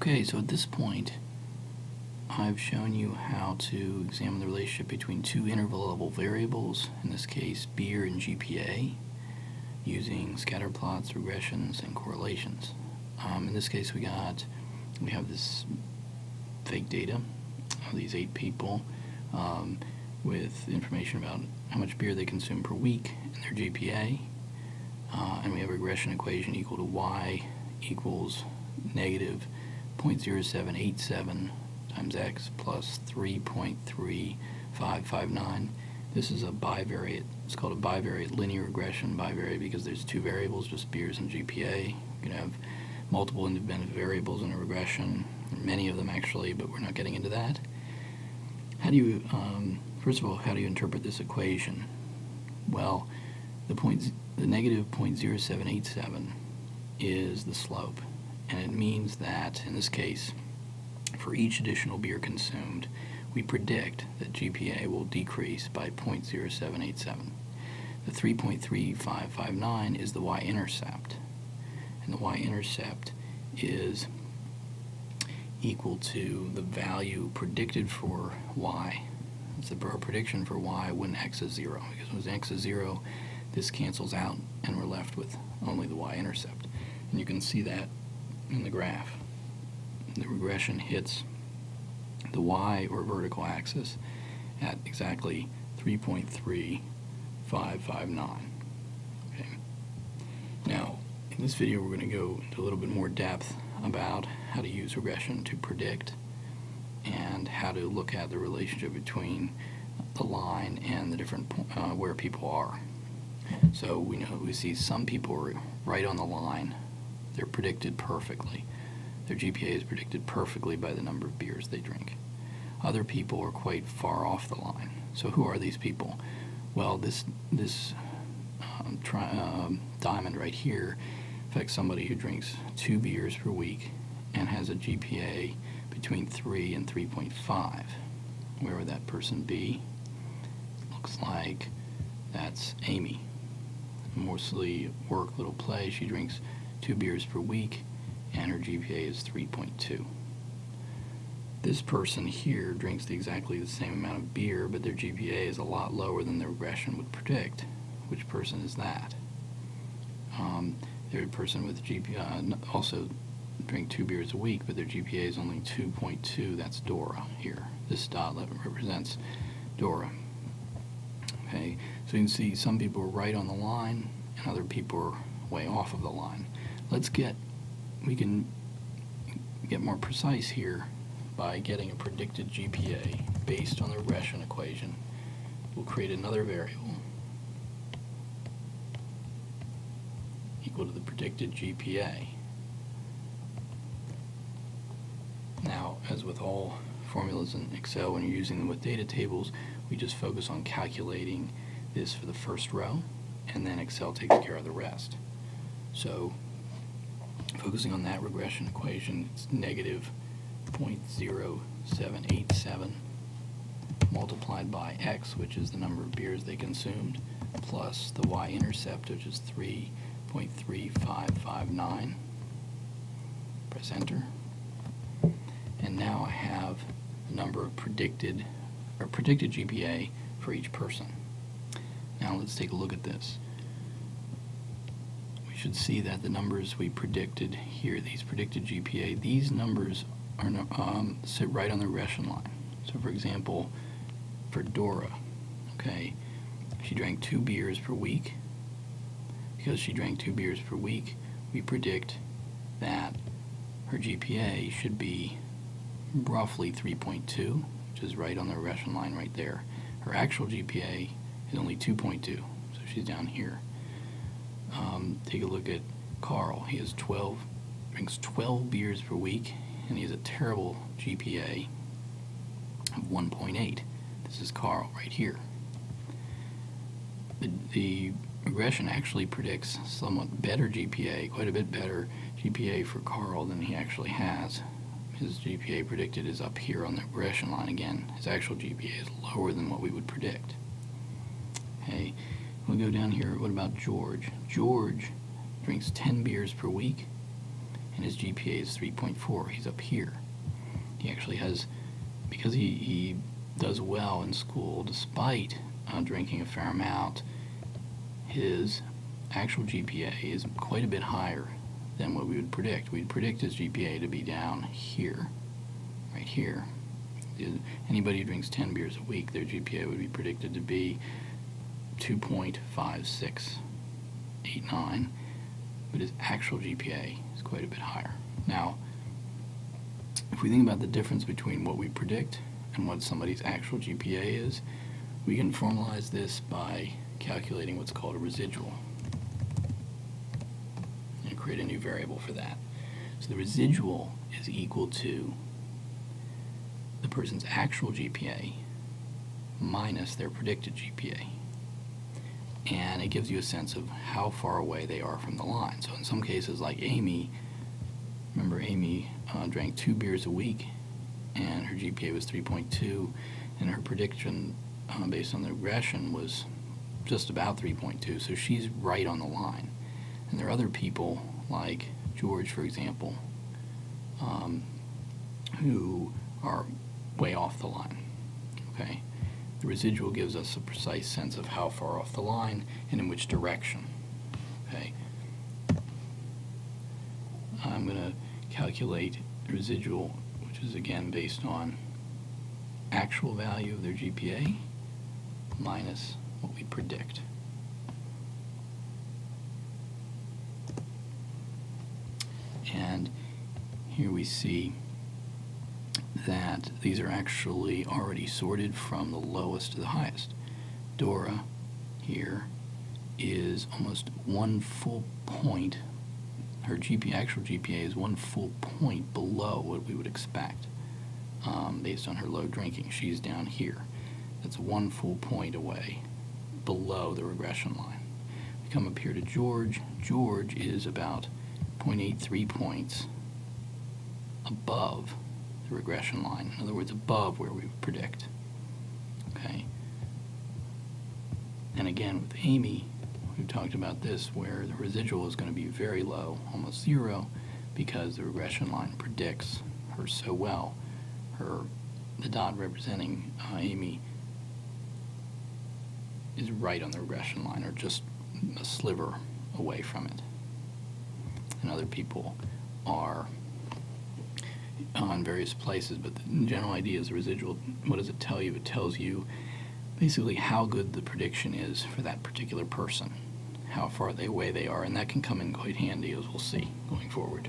Okay, so at this point, I've shown you how to examine the relationship between two interval level variables, in this case beer and GPA, using scatter plots, regressions, and correlations. Um, in this case, we got we have this fake data of these eight people um, with information about how much beer they consume per week and their GPA, uh, and we have a regression equation equal to y equals negative 0.0787 times x plus 3.3559. This is a bivariate. It's called a bivariate linear regression. Bivariate because there's two variables, just beers and GPA. You can have multiple independent variables in a regression, many of them actually, but we're not getting into that. How do you, um, first of all, how do you interpret this equation? Well, the point, the negative 0.0787 is the slope, and it means that, in this case, for each additional beer consumed, we predict that GPA will decrease by 0.0787. The 3.3559 is the y-intercept, and the y-intercept is equal to the value predicted for y. It's the prediction for y when x is 0. Because when x is 0, this cancels out, and we're left with only the y-intercept. And you can see that in the graph. The regression hits the y or vertical axis at exactly 3.3559. Okay. Now, in this video we're going to go into a little bit more depth about how to use regression to predict and how to look at the relationship between the line and the different uh, where people are. So we know we see some people are right on the line. They're predicted perfectly. Their GPA is predicted perfectly by the number of beers they drink. Other people are quite far off the line. So who are these people? Well, this this um, tri um, diamond right here affects somebody who drinks two beers per week and has a GPA between 3 and 3.5. Where would that person be? Looks like that's Amy. Mostly work, little play. She drinks two beers per week and her GPA is 3.2. This person here drinks exactly the same amount of beer, but their GPA is a lot lower than the regression would predict. Which person is that? Um, their person with GPA uh, also drink two beers a week, but their GPA is only 2.2. That's Dora here. This dot represents Dora. Okay, so you can see some people are right on the line, and other people are way off of the line. Let's get, we can get more precise here by getting a predicted GPA based on the regression equation. We'll create another variable equal to the predicted GPA. Now, as with all formulas in Excel, when you're using them with data tables, we just focus on calculating this for the first row, and then Excel takes care of the rest. So, focusing on that regression equation, it's negative 0.0787 multiplied by x, which is the number of beers they consumed, plus the y-intercept, which is 3.3559. Press enter. And now I have the number of predicted, or predicted GPA for each person. Now let's take a look at this. Should see that the numbers we predicted here, these predicted GPA, these numbers are um, sit right on the regression line. So for example, for Dora, okay, she drank two beers per week. Because she drank two beers per week, we predict that her GPA should be roughly 3.2, which is right on the regression line right there. Her actual GPA is only 2.2, so she's down here. Um, take a look at Carl. He has 12, drinks 12 beers per week and he has a terrible GPA of 1.8. This is Carl right here. The, the regression actually predicts somewhat better GPA, quite a bit better GPA for Carl than he actually has. His GPA predicted is up here on the regression line again. His actual GPA is lower than what we would predict. Okay, we'll go down here. What about George? George drinks 10 beers per week and his GPA is 3.4. He's up here. He actually has, because he, he does well in school despite uh, drinking a fair amount, his actual GPA is quite a bit higher than what we would predict. We'd predict his GPA to be down here, right here. Anybody who drinks 10 beers a week, their GPA would be predicted to be 2.5689, but his actual GPA is quite a bit higher. Now, if we think about the difference between what we predict and what somebody's actual GPA is, we can formalize this by calculating what's called a residual and create a new variable for that. So the residual is equal to the person's actual GPA minus their predicted GPA. And it gives you a sense of how far away they are from the line. So in some cases, like Amy, remember Amy uh, drank two beers a week and her GPA was 3.2 and her prediction uh, based on the regression was just about 3.2 so she's right on the line. And there are other people like George for example um, who are way off the line okay the residual gives us a precise sense of how far off the line and in which direction okay I'm going to calculate residual which is again based on actual value of their GPA minus what we predict. And here we see that these are actually already sorted from the lowest to the highest. Dora here is almost one full point her GPA, actual GPA is one full point below what we would expect um, based on her low drinking. She's down here. That's one full point away below the regression line. We come up here to George. George is about 0.83 points above the regression line. In other words, above where we predict. Okay. And again, with Amy, We've talked about this where the residual is going to be very low, almost zero, because the regression line predicts her so well. Her, the dot representing uh, Amy is right on the regression line or just a sliver away from it. And other people are on various places, but the general idea is the residual, what does it tell you? It tells you basically how good the prediction is for that particular person how far away they are, and that can come in quite handy as we'll see going forward.